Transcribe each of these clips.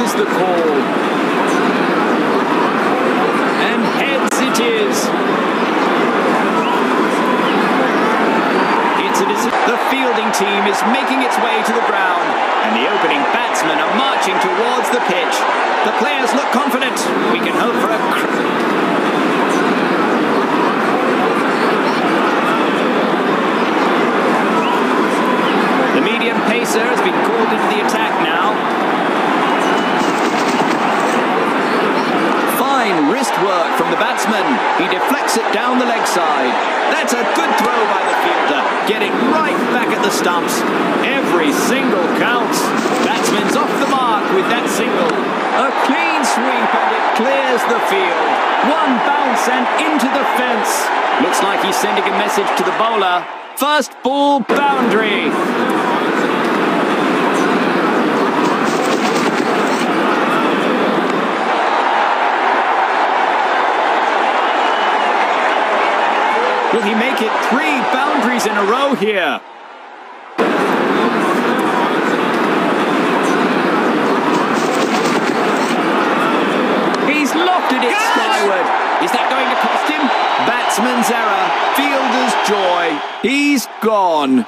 is the call. And heads it is. It's a the fielding team is making its way to the ground, and the opening batsmen are marching towards the pitch. The players look confident. We can hope for a. The medium pacer has been called into the attack now. He deflects it down the leg side. That's a good throw by the fielder. getting right back at the stumps. Every single counts. Batsman's off the mark with that single. A clean sweep and it clears the field. One bounce and into the fence. Looks like he's sending a message to the bowler. First ball boundary. Will he make it three boundaries in a row here? He's lofted it skyward. Is that going to cost him? Batsman's error. Fielder's joy. He's gone.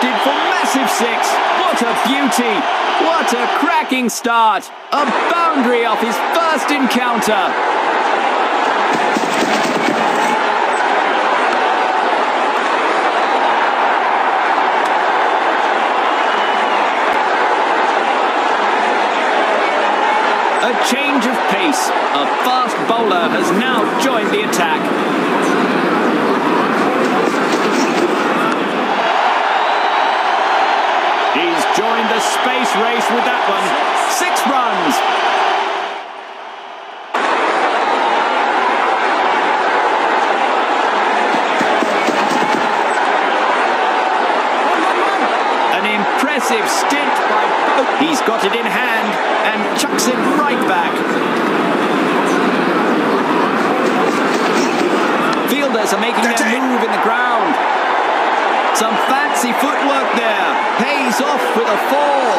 For massive six. What a beauty. What a cracking start. A boundary off his first encounter. A change of pace. A fast bowler has now joined the attack. He's space race with that one. Six runs. An impressive stint by. He's got it in hand and chucks it right back. Fielders are making That's their it. move in the ground. Some fancy footwork there. Pays off with a fall.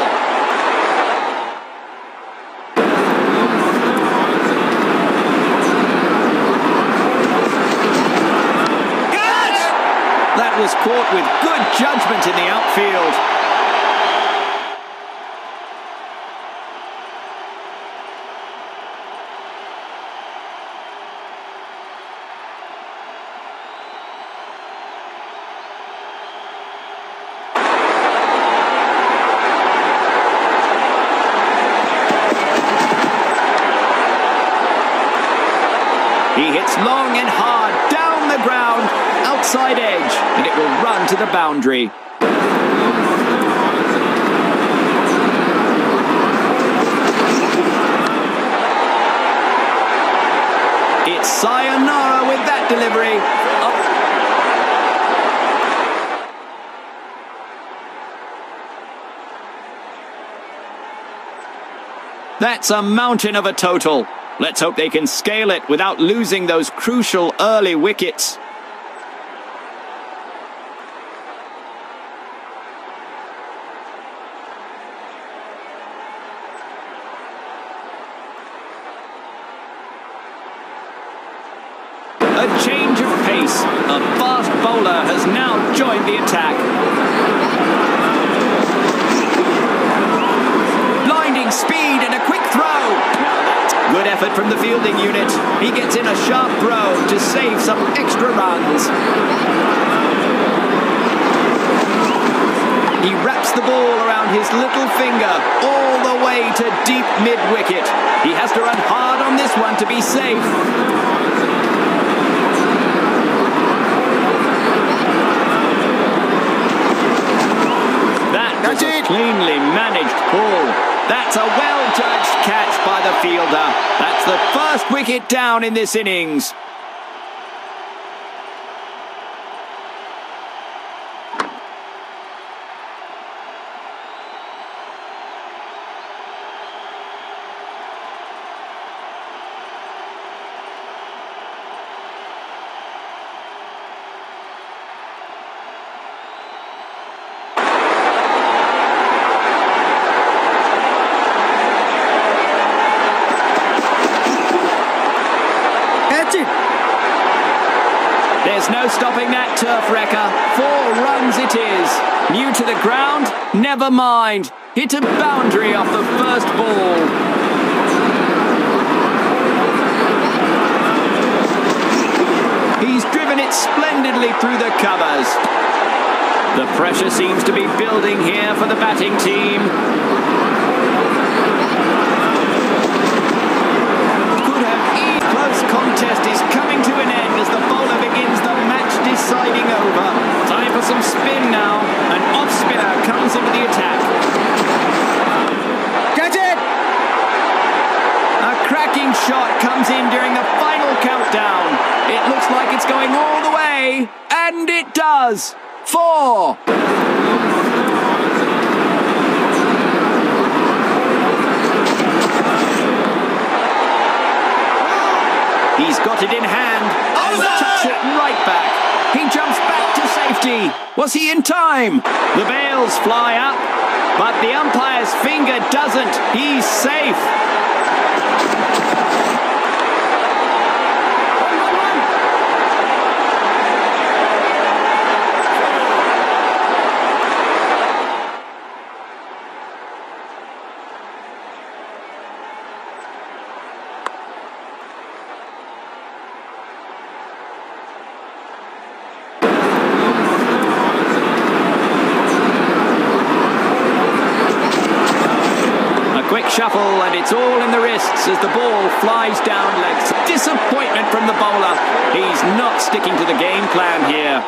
That was caught with good judgment in the outfield. He hits long and hard down the ground, outside edge, and it will run to the boundary. It's sayonara with that delivery. That's a mountain of a total. Let's hope they can scale it without losing those crucial early wickets. A change of pace. A fast bowler has now joined the attack. Blinding speed good effort from the fielding unit. He gets in a sharp throw to save some extra runs. He wraps the ball around his little finger all the way to deep mid wicket. He has to run hard on this one to be safe. That was a Cleanly managed pull. That's a well-judged catch by the fielder. That's the first wicket down in this innings. No stopping that turf wrecker. Four runs it is. New to the ground? Never mind. Hit a boundary off the first ball. He's driven it splendidly through the covers. The pressure seems to be building here for the batting team. Could have eased. Close contest is coming to an end as the bowler begins the match deciding over. Time for some spin now. An off spinner comes into the attack. Catch it! A cracking shot comes in during the final countdown. It looks like it's going all the way, and it does. Four. He's got it in hand and tucks it right back. He jumps back to safety. Was he in time? The bails fly up, but the umpire's finger doesn't. He's safe. A quick shuffle and it's all in the wrists as the ball flies down legs. Disappointment from the bowler. He's not sticking to the game plan here.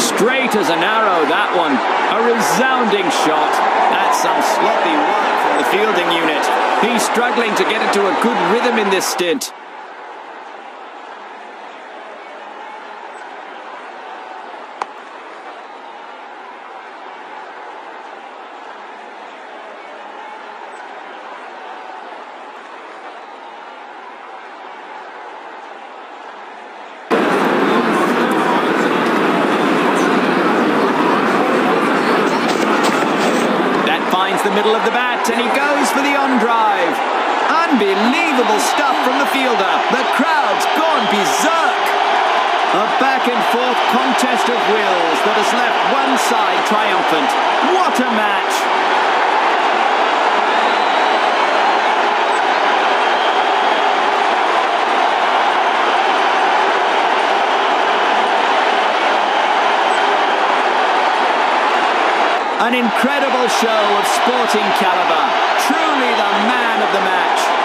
Straight as an arrow, that one. A resounding shot. That's some sloppy work from the fielding unit. He's struggling to get into a good rhythm in this stint. That finds the middle of the bat and he goes for the on drive. Unbelievable stuff from the fielder. The crowd's gone berserk. A back and forth contest of wills that has left one side triumphant. What a match! An incredible show of sporting calibre. Truly the man of the match.